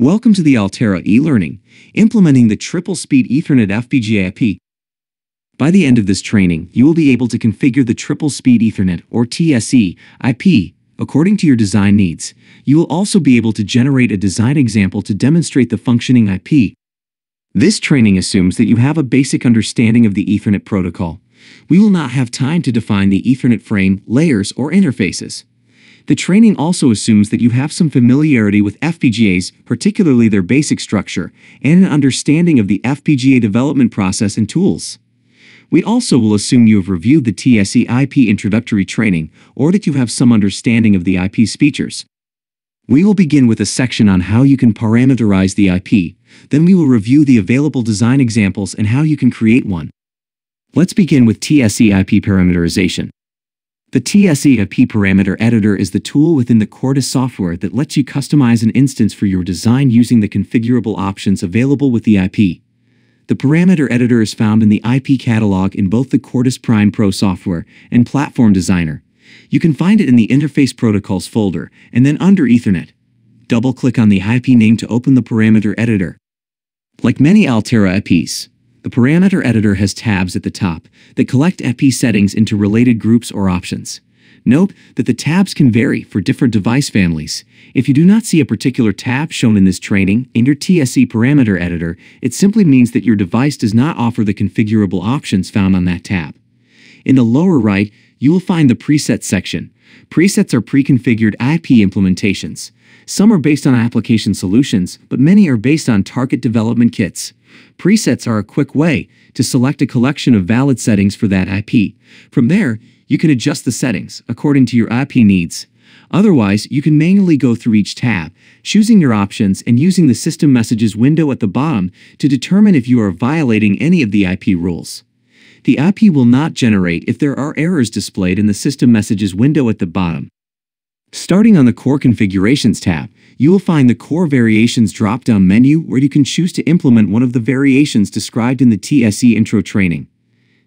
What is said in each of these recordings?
Welcome to the Altera e-learning, implementing the triple speed Ethernet FPGA IP. By the end of this training, you will be able to configure the triple speed Ethernet or TSE IP according to your design needs. You will also be able to generate a design example to demonstrate the functioning IP. This training assumes that you have a basic understanding of the Ethernet protocol. We will not have time to define the Ethernet frame, layers, or interfaces. The training also assumes that you have some familiarity with FPGAs, particularly their basic structure, and an understanding of the FPGA development process and tools. We also will assume you have reviewed the TSE IP introductory training or that you have some understanding of the IP's features. We will begin with a section on how you can parameterize the IP, then we will review the available design examples and how you can create one. Let's begin with TSE IP parameterization. The TSE IP parameter editor is the tool within the Quartus software that lets you customize an instance for your design using the configurable options available with the IP. The parameter editor is found in the IP catalog in both the Quartus Prime Pro software and Platform Designer. You can find it in the Interface Protocols folder and then under Ethernet. Double-click on the IP name to open the parameter editor. Like many Altera IPs, the parameter editor has tabs at the top that collect IP settings into related groups or options. Note that the tabs can vary for different device families. If you do not see a particular tab shown in this training in your TSE parameter editor, it simply means that your device does not offer the configurable options found on that tab. In the lower right, you will find the Preset section. Presets are pre-configured IP implementations. Some are based on application solutions, but many are based on target development kits. Presets are a quick way to select a collection of valid settings for that IP. From there, you can adjust the settings according to your IP needs. Otherwise, you can manually go through each tab, choosing your options and using the System Messages window at the bottom to determine if you are violating any of the IP rules. The IP will not generate if there are errors displayed in the System Messages window at the bottom. Starting on the Core Configurations tab, you will find the Core Variations drop-down menu where you can choose to implement one of the variations described in the TSE intro training.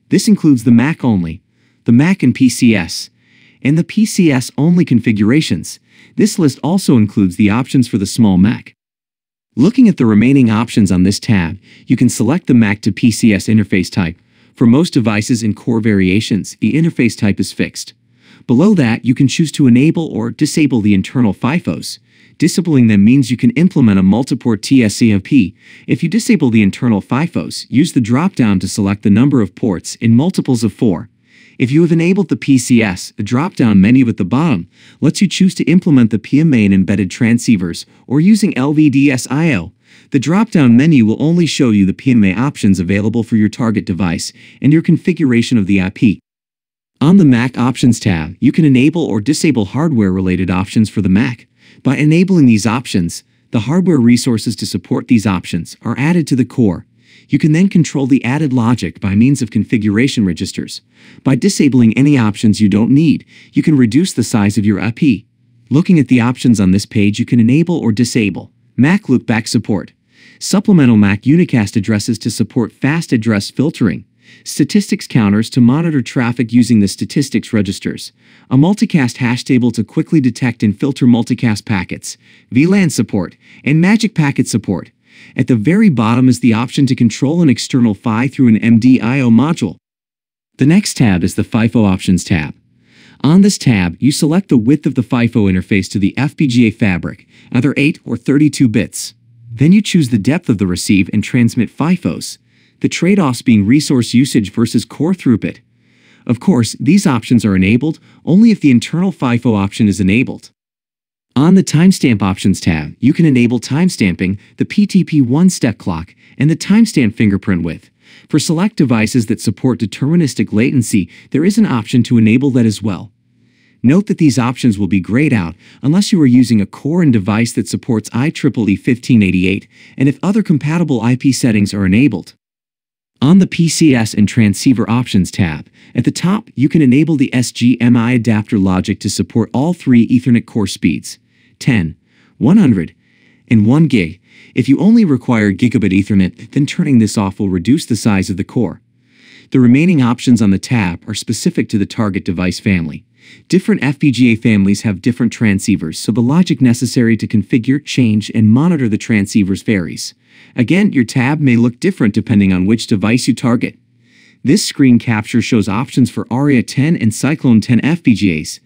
This includes the Mac only, the Mac and PCS, and the PCS only configurations. This list also includes the options for the small Mac. Looking at the remaining options on this tab, you can select the Mac to PCS interface type. For most devices in core variations, the interface type is fixed. Below that, you can choose to enable or disable the internal FIFOs. Disabling them means you can implement a multiport TSEIP. If you disable the internal FIFOs, use the drop-down to select the number of ports in multiples of 4. If you have enabled the PCS, the drop-down menu at the bottom lets you choose to implement the PMA in embedded transceivers or using LVDS-IO. The drop-down menu will only show you the PMA options available for your target device and your configuration of the IP. On the Mac Options tab, you can enable or disable hardware-related options for the Mac. By enabling these options, the hardware resources to support these options are added to the core. You can then control the added logic by means of configuration registers. By disabling any options you don't need, you can reduce the size of your IP. Looking at the options on this page, you can enable or disable Mac loopback support, supplemental Mac unicast addresses to support fast address filtering, statistics counters to monitor traffic using the statistics registers, a multicast hash table to quickly detect and filter multicast packets, VLAN support, and magic packet support. At the very bottom is the option to control an external PHY through an MDIO module. The next tab is the FIFO Options tab. On this tab, you select the width of the FIFO interface to the FPGA fabric, either 8 or 32 bits. Then you choose the depth of the receive and transmit FIFOs, the trade-offs being resource usage versus core throughput. Of course, these options are enabled only if the internal FIFO option is enabled. On the Timestamp Options tab, you can enable timestamping, the PTP1 step clock, and the timestamp fingerprint width. For select devices that support deterministic latency, there is an option to enable that as well. Note that these options will be grayed out unless you are using a core and device that supports IEEE 1588 and if other compatible IP settings are enabled. On the PCS and Transceiver Options tab, at the top you can enable the SGMII adapter logic to support all three Ethernet core speeds, 10, 100, and 1 gig. If you only require gigabit Ethernet, then turning this off will reduce the size of the core. The remaining options on the tab are specific to the target device family. Different FPGA families have different transceivers, so the logic necessary to configure, change, and monitor the transceivers varies. Again, your tab may look different depending on which device you target. This screen capture shows options for Arria 10 and Cyclone 10 FPGAs,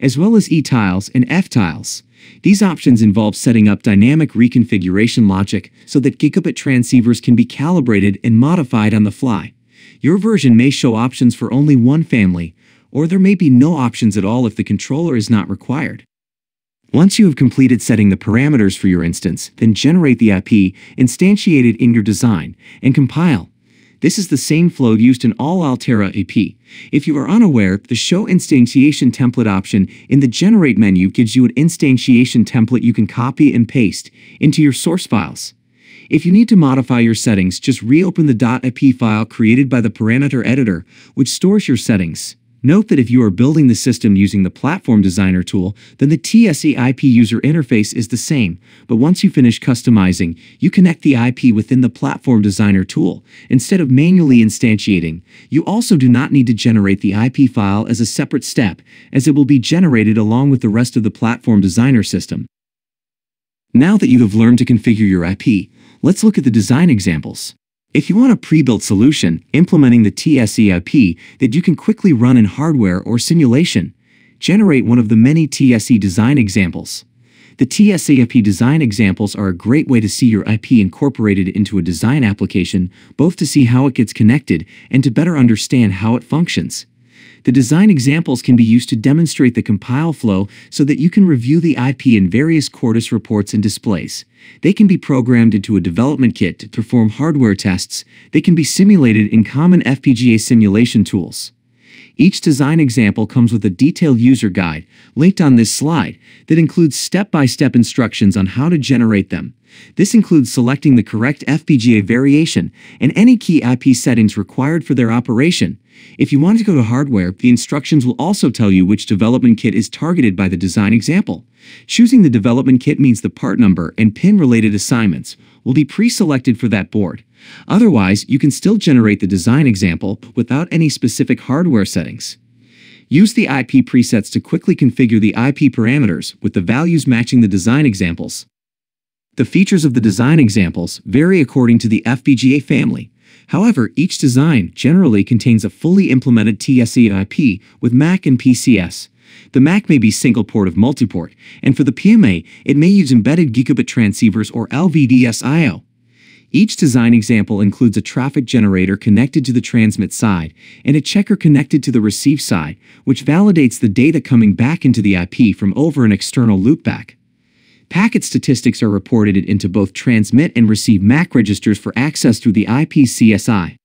as well as E-tiles and F-tiles. These options involve setting up dynamic reconfiguration logic so that gigabit transceivers can be calibrated and modified on the fly. Your version may show options for only one family, or there may be no options at all if the controller is not required. Once you have completed setting the parameters for your instance, then generate the IP instantiated in your design and compile. This is the same flow used in all Altera IP. If you are unaware, the Show Instantiation Template option in the Generate menu gives you an instantiation template you can copy and paste into your source files. If you need to modify your settings, just reopen the .ip file created by the parameter editor, which stores your settings. Note that if you are building the system using the Platform Designer tool, then the TSE IP user interface is the same, but once you finish customizing, you connect the IP within the Platform Designer tool, instead of manually instantiating. You also do not need to generate the IP file as a separate step, as it will be generated along with the rest of the Platform Designer system. Now that you have learned to configure your IP, let's look at the design examples. If you want a pre-built solution implementing the TSE-IP that you can quickly run in hardware or simulation, generate one of the many TSE design examples. The TSE-IP design examples are a great way to see your IP incorporated into a design application, both to see how it gets connected and to better understand how it functions. The design examples can be used to demonstrate the compile flow so that you can review the IP in various Quartus reports and displays. They can be programmed into a development kit to perform hardware tests. They can be simulated in common FPGA simulation tools. Each design example comes with a detailed user guide, linked on this slide, that includes step-by-step -step instructions on how to generate them. This includes selecting the correct FPGA variation and any key IP settings required for their operation. If you want to go to hardware, the instructions will also tell you which development kit is targeted by the design example. Choosing the development kit means the part number and pin-related assignments will be pre-selected for that board. Otherwise, you can still generate the design example without any specific hardware settings. Use the IP presets to quickly configure the IP parameters with the values matching the design examples. The features of the design examples vary according to the FPGA family. However, each design generally contains a fully implemented TSE IP with MAC and PCS. The MAC may be single port of multiport, and for the PMA, it may use embedded gigabit transceivers or LVDS-IO. Each design example includes a traffic generator connected to the transmit side and a checker connected to the receive side, which validates the data coming back into the IP from over an external loopback. Packet statistics are reported into both transmit and receive MAC registers for access through the IPCSI.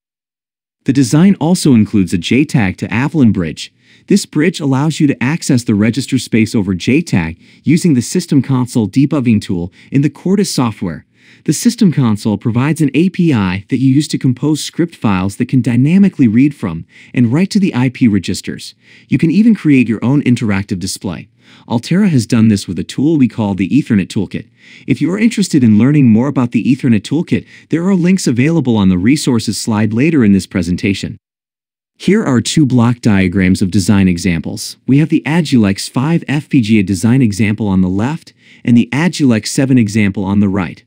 The design also includes a JTAG to Avalon bridge. This bridge allows you to access the register space over JTAG using the System Console debugging tool in the Quartus software. The System Console provides an API that you use to compose script files that can dynamically read from and write to the IP registers. You can even create your own interactive display. Altera has done this with a tool we call the Ethernet Toolkit. If you are interested in learning more about the Ethernet Toolkit, there are links available on the resources slide later in this presentation. Here are two block diagrams of design examples. We have the Agilex 5 FPGA design example on the left and the Agilex 7 example on the right.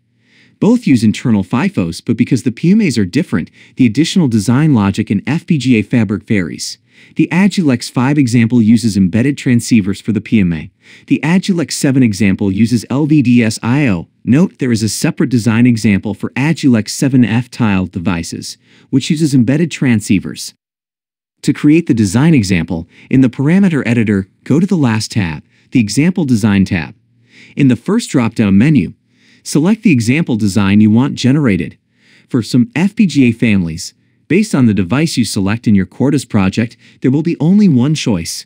Both use internal FIFOs, but because the PMAs are different, the additional design logic in FPGA fabric varies. The Agilex 5 example uses embedded transceivers for the PMA. The Agilex 7 example uses LVDS I.O. Note there is a separate design example for Agilex 7F tiled devices, which uses embedded transceivers. To create the design example, in the parameter editor, go to the last tab, the Example Design tab. In the first drop-down menu, select the example design you want generated. For some FPGA families, Based on the device you select in your Quartus project, there will be only one choice.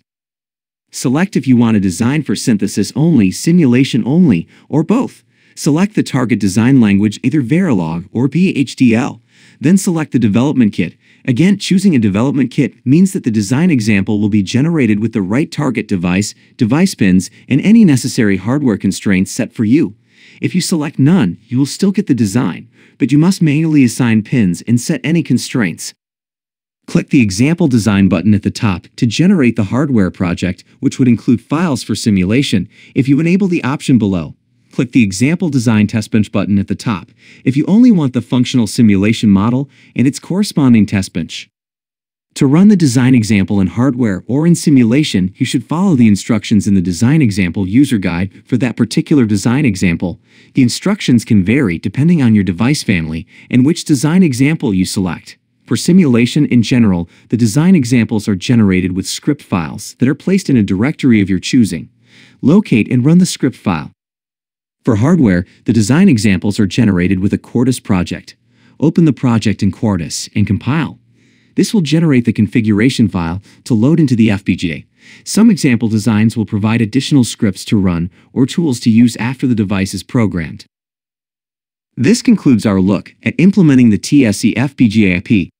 Select if you want a design for synthesis only, simulation only, or both. Select the target design language, either Verilog or VHDL. Then select the development kit. Again, choosing a development kit means that the design example will be generated with the right target device, device pins, and any necessary hardware constraints set for you. If you select none, you will still get the design, but you must manually assign pins and set any constraints. Click the Example Design button at the top to generate the hardware project, which would include files for simulation if you enable the option below. Click the Example Design Test Bench button at the top if you only want the functional simulation model and its corresponding test bench. To run the design example in hardware or in simulation, you should follow the instructions in the design example user guide for that particular design example. The instructions can vary depending on your device family and which design example you select. For simulation in general, the design examples are generated with script files that are placed in a directory of your choosing. Locate and run the script file. For hardware, the design examples are generated with a Quartus project. Open the project in Quartus and compile. This will generate the configuration file to load into the FPGA. Some example designs will provide additional scripts to run or tools to use after the device is programmed. This concludes our look at implementing the TSE FPGA IP.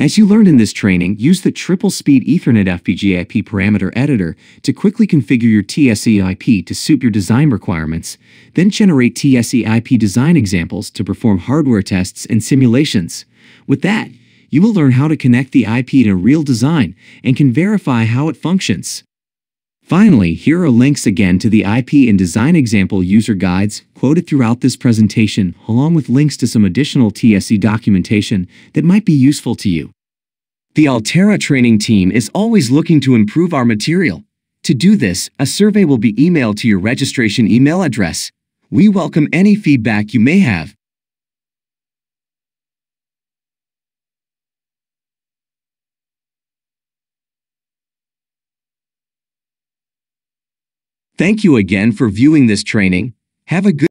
As you learned in this training, use the Triple Speed Ethernet FPGA IP parameter editor to quickly configure your TSE IP to suit your design requirements, then generate TSE IP design examples to perform hardware tests and simulations. With that, you will learn how to connect the IP to real design and can verify how it functions. Finally, here are links again to the IP and design example user guides quoted throughout this presentation, along with links to some additional TSE documentation that might be useful to you. The Altera training team is always looking to improve our material. To do this, a survey will be emailed to your registration email address. We welcome any feedback you may have. Thank you again for viewing this training. Have a good